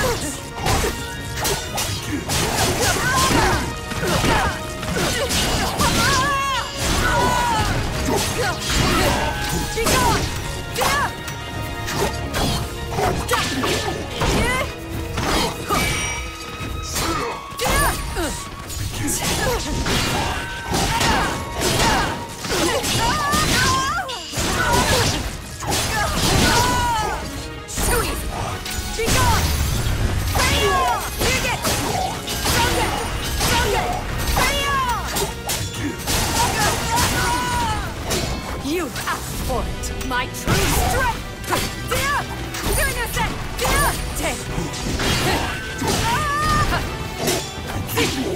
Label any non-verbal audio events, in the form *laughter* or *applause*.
Come on! you've asked for it. My true strength! Take! *laughs*